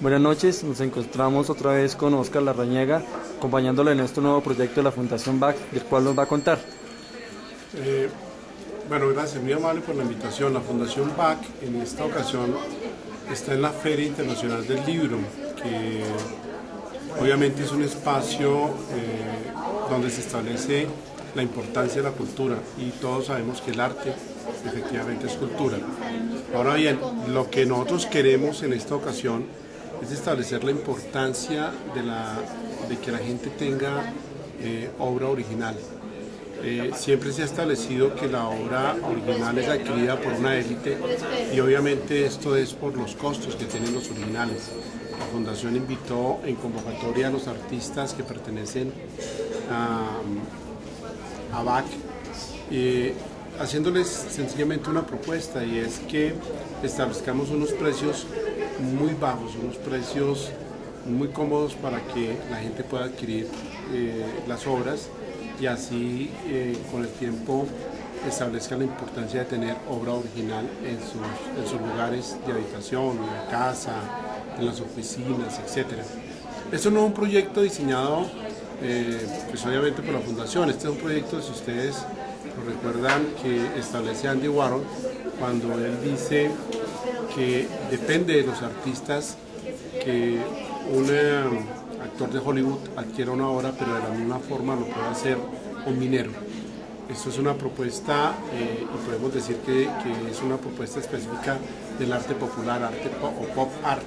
Buenas noches, nos encontramos otra vez con Oscar Larrañaga, acompañándole en este nuevo proyecto de la Fundación BAC, del cual nos va a contar. Eh, bueno, gracias, muy amable por la invitación. La Fundación BAC en esta ocasión está en la Feria Internacional del Libro, que obviamente es un espacio eh, donde se establece la importancia de la cultura y todos sabemos que el arte efectivamente es cultura. Ahora bien, lo que nosotros queremos en esta ocasión es establecer la importancia de, la, de que la gente tenga eh, obra original. Eh, siempre se ha establecido que la obra original es adquirida por una élite y obviamente esto es por los costos que tienen los originales. La Fundación invitó en convocatoria a los artistas que pertenecen a, a BAC, eh, haciéndoles sencillamente una propuesta y es que establezcamos unos precios muy bajos, unos precios muy cómodos para que la gente pueda adquirir eh, las obras y así eh, con el tiempo establezca la importancia de tener obra original en sus, lugares de habitación, en la casa, en las oficinas, etc. Esto no es un proyecto diseñado eh, pues por la fundación, este es un proyecto, si ustedes lo recuerdan, que establece Andy Warhol cuando él dice que depende de los artistas que un eh, actor de Hollywood adquiera una obra, pero de la misma forma lo puede hacer un minero. Esto es una propuesta, eh, y podemos decir que, es una propuesta específica del arte popular, arte o pop art,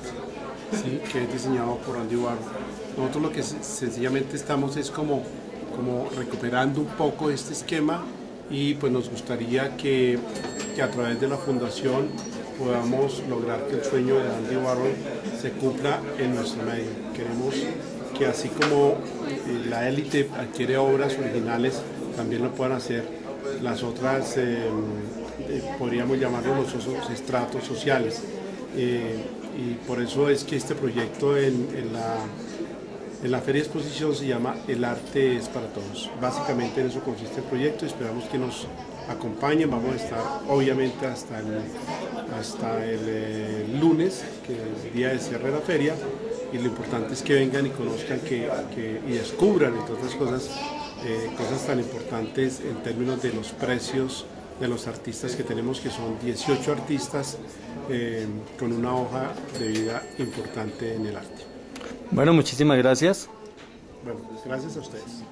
que es diseñado por Andy Warhol. Nosotros lo que sencillamente estamos es como, recuperando un poco este esquema y pues nos gustaría que a través de la fundación podamos lograr que el sueño de Andy Warhol se cumpla en nuestro medio. Queremos que así como eh, la élite adquiere obras originales, también lo puedan hacer las otras, eh, eh, podríamos llamarlos los otros estratos sociales. y por eso es que este proyecto en la Feria Exposición se llama El arte es para todos. Básicamente en eso consiste el proyecto, esperamos que nos acompañen, vamos a estar obviamente hasta el, hasta el eh, lunes, que es el día de cierre de la feria, y lo importante es que vengan y conozcan que, y descubran, entre otras cosas, eh, cosas tan importantes en términos de los precios de los artistas que tenemos, que son 18 artistas eh, con una hoja de vida importante en el arte. Bueno, muchísimas gracias. Bueno, pues, gracias a ustedes.